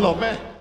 老伴